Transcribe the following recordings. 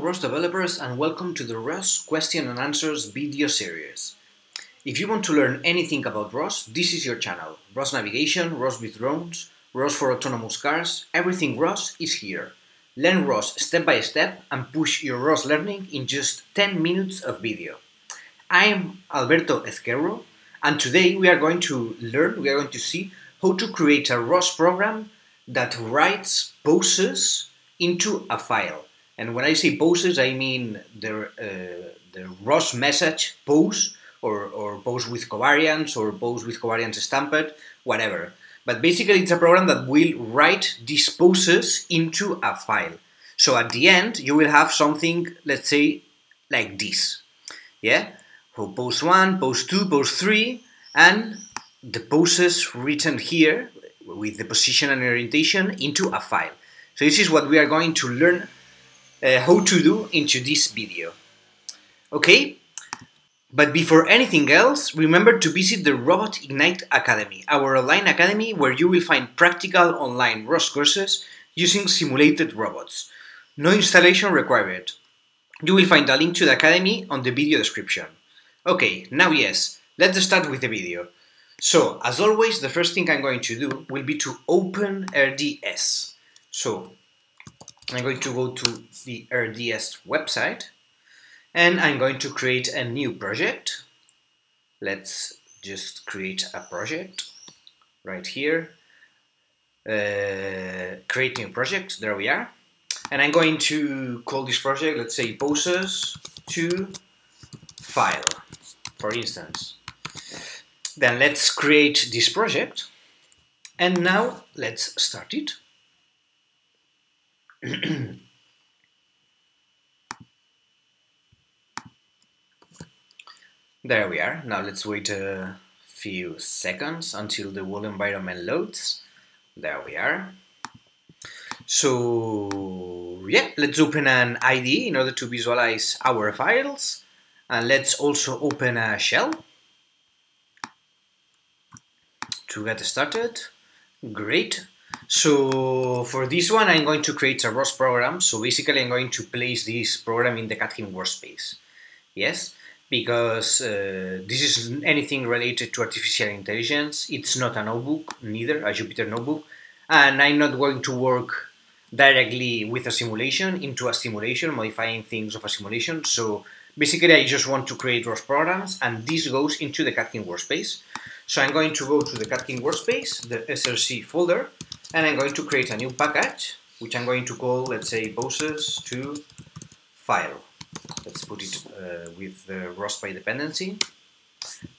ROS developers and welcome to the ROS question and answers video series. If you want to learn anything about ROS, this is your channel. ROS navigation, ROS with drones, ROS for autonomous cars, everything ROS is here. Learn ROS step by step and push your ROS learning in just 10 minutes of video. I'm Alberto Ezquerro and today we are going to learn, we are going to see how to create a ROS program that writes poses into a file. And when I say poses, I mean the, uh, the ROS message pose or, or pose with covariance or pose with covariance stamped, whatever. But basically it's a program that will write these poses into a file. So at the end, you will have something, let's say, like this. Yeah? So pose 1, pose 2, pose 3, and the poses written here with the position and orientation into a file. So this is what we are going to learn uh, how to do into this video. Okay, but before anything else, remember to visit the Robot Ignite Academy, our online academy where you will find practical online ROS courses using simulated robots. No installation required. You will find a link to the academy on the video description. Okay, now yes, let's start with the video. So, as always, the first thing I'm going to do will be to open RDS. So, I'm going to go to the RDS website and I'm going to create a new project. Let's just create a project right here. Uh, create new project, there we are. And I'm going to call this project, let's say poses to file, for instance. Then let's create this project. And now let's start it. there we are. Now let's wait a few seconds until the whole environment loads. There we are. So yeah, let's open an IDE in order to visualize our files. And let's also open a shell to get started. Great. So for this one, I'm going to create a ROS program. So basically, I'm going to place this program in the Catkin workspace. Yes, because uh, this is anything related to artificial intelligence. It's not a notebook, neither a Jupyter notebook, and I'm not going to work directly with a simulation into a simulation, modifying things of a simulation. So basically, I just want to create ROS programs, and this goes into the Catkin workspace. So I'm going to go to the Catkin workspace, the SRC folder, and I'm going to create a new package, which I'm going to call, let's say, poses to file. Let's put it uh, with the rospy dependency.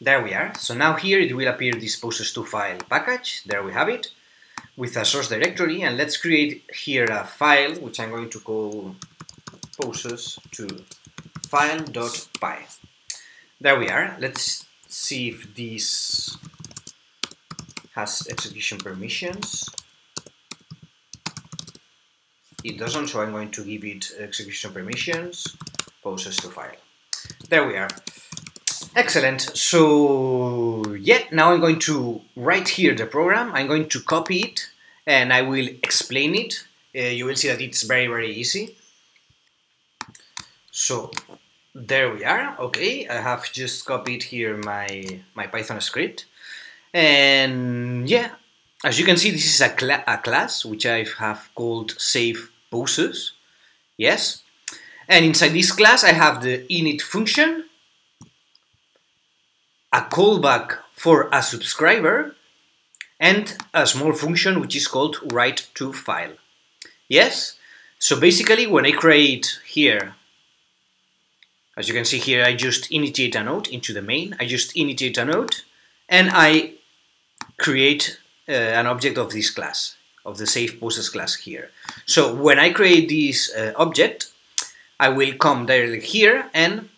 There we are. So now here it will appear this poses to file package. There we have it with a source directory. And let's create here a file, which I'm going to call poses to file.py. There we are. Let's see if this has execution permissions. It doesn't, so I'm going to give it execution permissions, poses to file. There we are. Excellent. So, yeah, now I'm going to write here the program. I'm going to copy it and I will explain it. Uh, you will see that it's very, very easy. So, there we are. Okay, I have just copied here my, my Python script. And yeah, as you can see, this is a, cl a class which I have called save poses. Yes. And inside this class, I have the init function, a callback for a subscriber, and a small function which is called write to file. Yes. So basically, when I create here, as you can see here, I just initiate a node into the main. I just initiate a node, and I create uh, an object of this class, of the save poses class here. So when I create this uh, object, I will come directly here and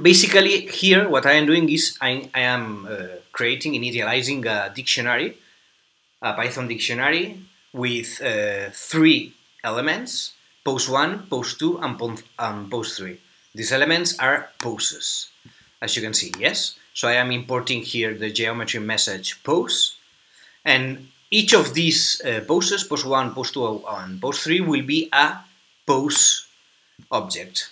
basically here what I am doing is I, I am uh, creating, initializing a dictionary, a Python dictionary with uh, three elements, pose 1, pose 2 and, and pose 3. These elements are poses, as you can see, yes? So I am importing here the geometry message pose, and each of these uh, poses, pose 1, pose 2, and pose 3, will be a pose object.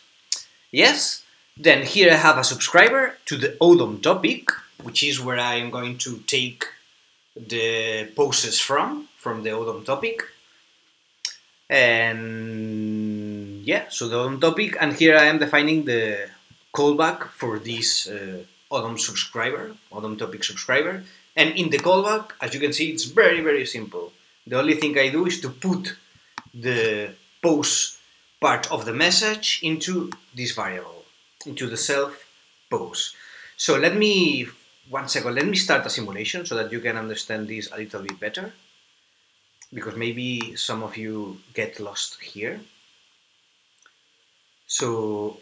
Yes, then here I have a subscriber to the ODOM topic, which is where I am going to take the poses from, from the ODOM topic. And yeah, so the ODOM topic, and here I am defining the callback for this uh, ODOM subscriber, ODOM topic subscriber. And in the callback, as you can see, it's very, very simple. The only thing I do is to put the pose part of the message into this variable, into the self pose. So let me, one second, let me start a simulation so that you can understand this a little bit better. Because maybe some of you get lost here. So,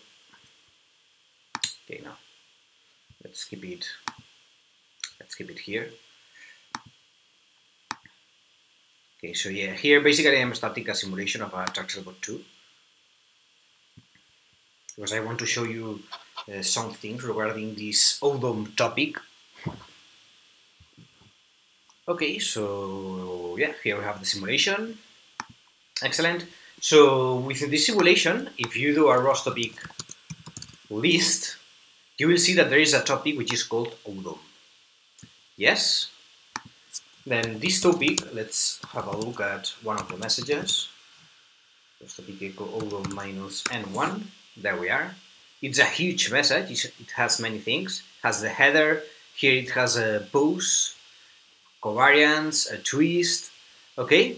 okay, now let's keep it, let's keep it here. Okay, so yeah, here basically I'm starting a simulation of a TurtleBot 2 because I want to show you uh, some things regarding this ODOM topic. Okay, so yeah, here we have the simulation. Excellent. So within this simulation, if you do a ROS topic list, you will see that there is a topic which is called ODOM. Yes? Then this topic, let's have a look at one of the messages. ROS topic echo ODOM minus N1. There we are. It's a huge message. It has many things. It has the header. Here it has a pose, covariance, a twist. Okay.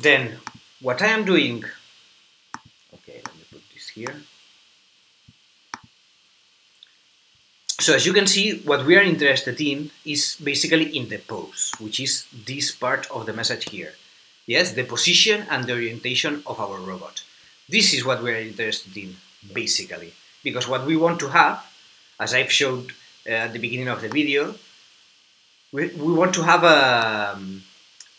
Then what I am doing. Okay, let me put this here. So as you can see, what we are interested in is basically in the pose, which is this part of the message here. Yes, the position and the orientation of our robot. This is what we are interested in, basically. Because what we want to have, as I've showed uh, at the beginning of the video, we, we want to have a,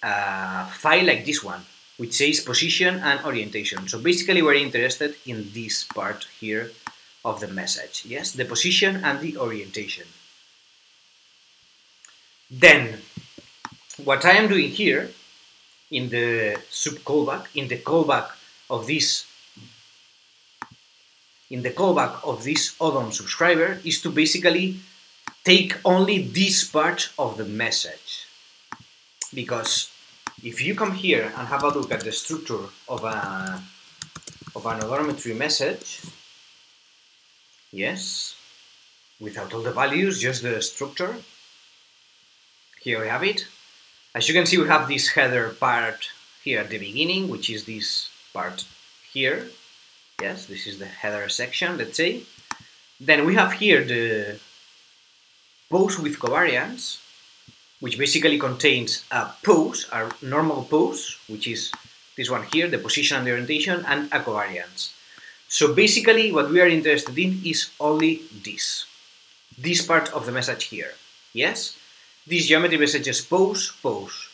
a file like this one, which says position and orientation. So basically we're interested in this part here of the message. Yes, the position and the orientation. Then, what I am doing here in the sub callback, in the callback of this in the callback of this ODOM subscriber is to basically take only this part of the message. Because if you come here and have a look at the structure of a of an odometry message, Yes, without all the values, just the structure. Here we have it. As you can see, we have this header part here at the beginning, which is this part here. Yes, this is the header section, let's say. Then we have here the pose with covariance, which basically contains a pose, a normal pose, which is this one here, the position and the orientation, and a covariance. So basically what we are interested in is only this. This part of the message here. Yes? This geometry messages pose, pose.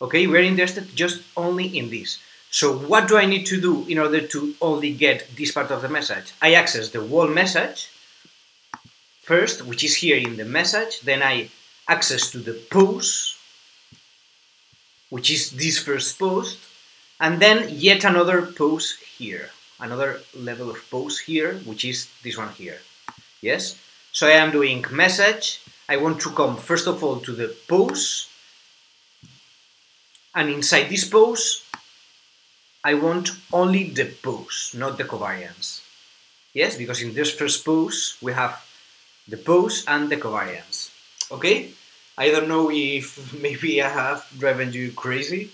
Okay, we're interested just only in this. So what do I need to do in order to only get this part of the message? I access the wall message first, which is here in the message, then I access to the pose, which is this first post, and then yet another pose here another level of pose here, which is this one here. Yes? So I am doing message. I want to come first of all to the pose. And inside this pose, I want only the pose, not the covariance. Yes, because in this first pose, we have the pose and the covariance. Okay? I don't know if maybe I have driven you crazy,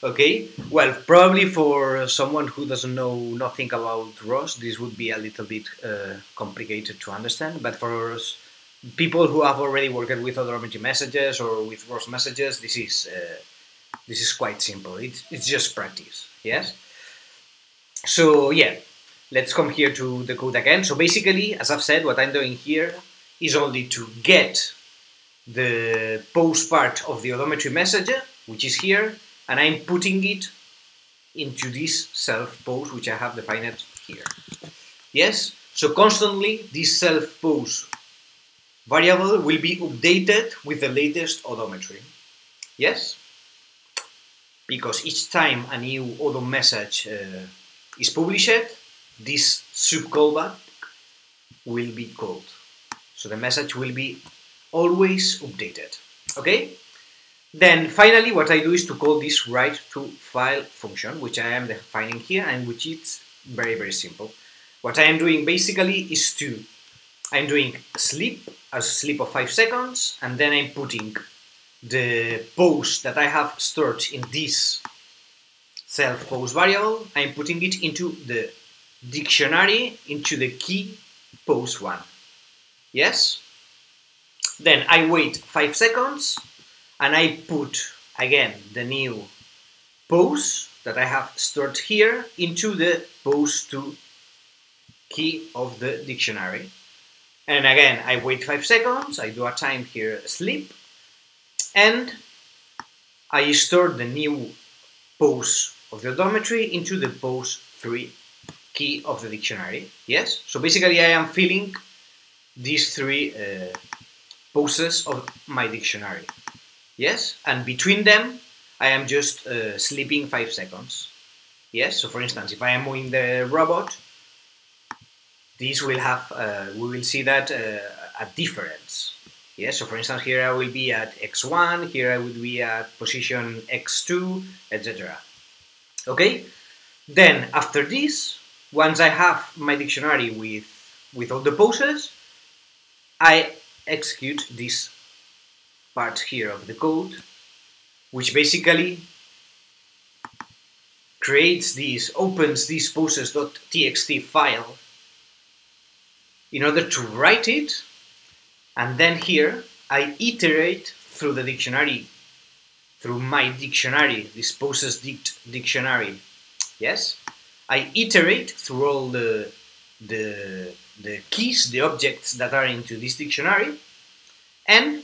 Okay, well, probably for someone who doesn't know nothing about ROS, this would be a little bit uh, complicated to understand. But for people who have already worked with other odometry messages or with ROS messages, this is uh, this is quite simple. It's it's just practice. Yes. So yeah, let's come here to the code again. So basically, as I've said, what I'm doing here is only to get the pose part of the odometry message, which is here, and I'm putting it into this self pose which I have defined here. Yes, so constantly this self pose variable will be updated with the latest odometry. Yes? because each time a new ODOM message uh, is published, this sub subcallback will be called. So the message will be always updated. Okay? Then finally what I do is to call this write to file function, which I am defining here and which is very, very simple. What I am doing basically is to, I'm doing sleep, a sleep of 5 seconds, and then I'm putting the pose that I have stored in this self pose variable, I'm putting it into the dictionary, into the key pose 1. Yes? Then I wait 5 seconds and I put again the new pose that I have stored here into the pose 2 key of the dictionary. And again, I wait 5 seconds, I do a time here sleep, and I store the new pose of the odometry into the pose 3 key of the dictionary. Yes? So basically I am filling these three uh, poses of my dictionary. Yes? And between them I am just uh, sleeping 5 seconds. Yes? So for instance, if I am moving the robot, this will have, uh, we will see that uh, a difference. Yes, so for instance, here I will be at x1, here I will be at position x2, etc. Okay? Then, after this, once I have my dictionary with, with all the poses, I execute this part here of the code, which basically creates this, opens this poses.txt file in order to write it and then here I iterate through the dictionary, through my dictionary, this poses dict dictionary. Yes, I iterate through all the the the keys, the objects that are into this dictionary, and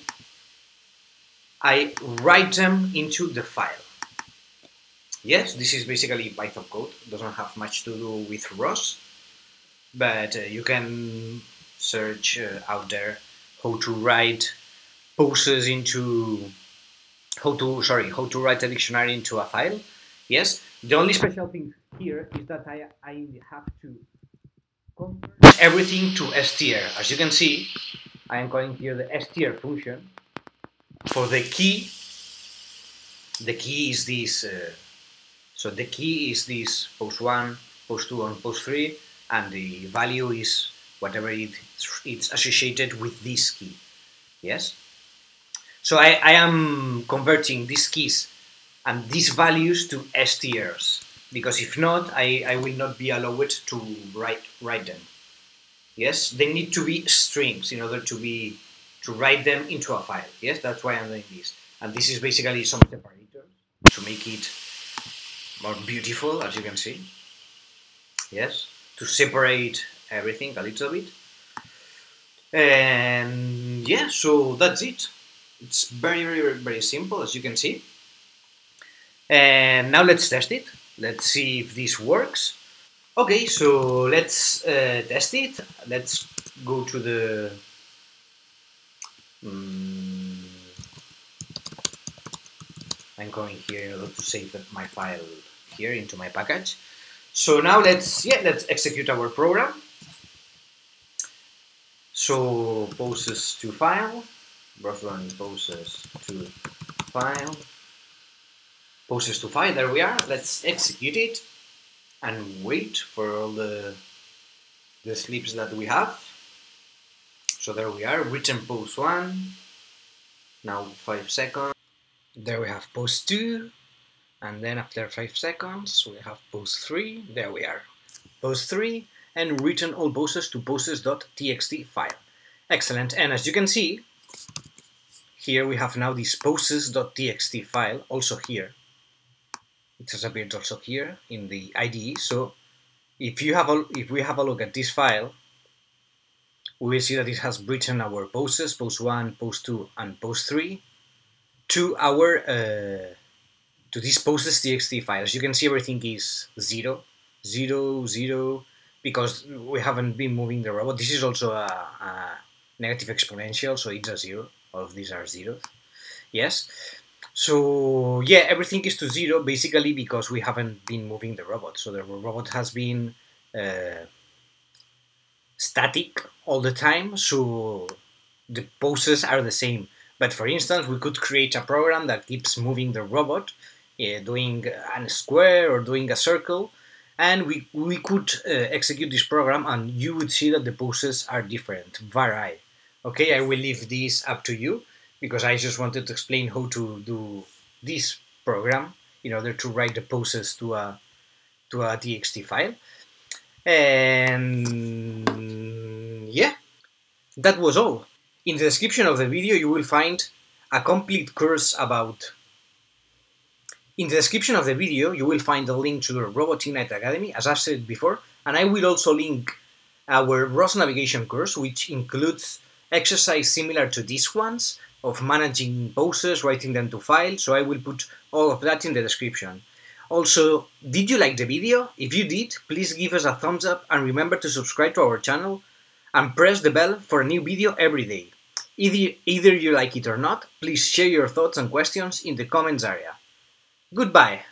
I write them into the file. Yes, this is basically Python code. Doesn't have much to do with ROS, but uh, you can search uh, out there how to write poses into how to sorry how to write a dictionary into a file yes the only special thing here is that I, I have to convert everything to str as you can see I am calling here the str function for the key the key is this uh, so the key is this post 1 post 2 and post 3 and the value is whatever it, it's associated with this key. Yes? So I, I am converting these keys and these values to strs because if not, I, I will not be allowed to write, write them. Yes, they need to be strings in order to be to write them into a file. Yes, that's why I'm doing this. And this is basically some separators to make it more beautiful, as you can see. Yes, to separate everything a little bit. And yeah, so that's it. It's very, very, very simple, as you can see. And now let's test it. Let's see if this works. Okay, so let's uh, test it. Let's go to the... Um, I'm going here in order to save my file here into my package. So now let's yeah let's execute our program. So poses to file, run poses to file, poses to file. There we are. Let's execute it and wait for all the the sleeps that we have. So there we are. Written pose one. Now five seconds. There we have pose two and then after 5 seconds we have pose 3, there we are, pose 3, and return all poses to poses.txt file. Excellent, and as you can see, here we have now this poses.txt file, also here. It has appeared also here in the IDE, so if, you have a, if we have a look at this file, we will see that it has written our poses, pose 1, pose 2, and pose 3, to our uh, to this poses.txt file. As you can see, everything is 0, 0, 0, because we haven't been moving the robot. This is also a, a negative exponential, so it's a 0. All of these are zeros. Yes. So yeah, everything is to zero basically because we haven't been moving the robot. So the robot has been uh, static all the time. So the poses are the same. But for instance, we could create a program that keeps moving the robot, uh, doing a square or doing a circle, and we, we could uh, execute this program and you would see that the poses are different, vary. Okay, I will leave this up to you because I just wanted to explain how to do this program in order to write the poses to a to a txt file. And yeah, that was all. In the description of the video you will find a complete course about in the description of the video, you will find a link to the Robot Ignite Academy, as I've said before, and I will also link our ROS navigation course, which includes exercise similar to these ones of managing poses, writing them to files, so I will put all of that in the description. Also, did you like the video? If you did, please give us a thumbs up and remember to subscribe to our channel and press the bell for a new video every day. Either, either you like it or not, please share your thoughts and questions in the comments area. Goodbye.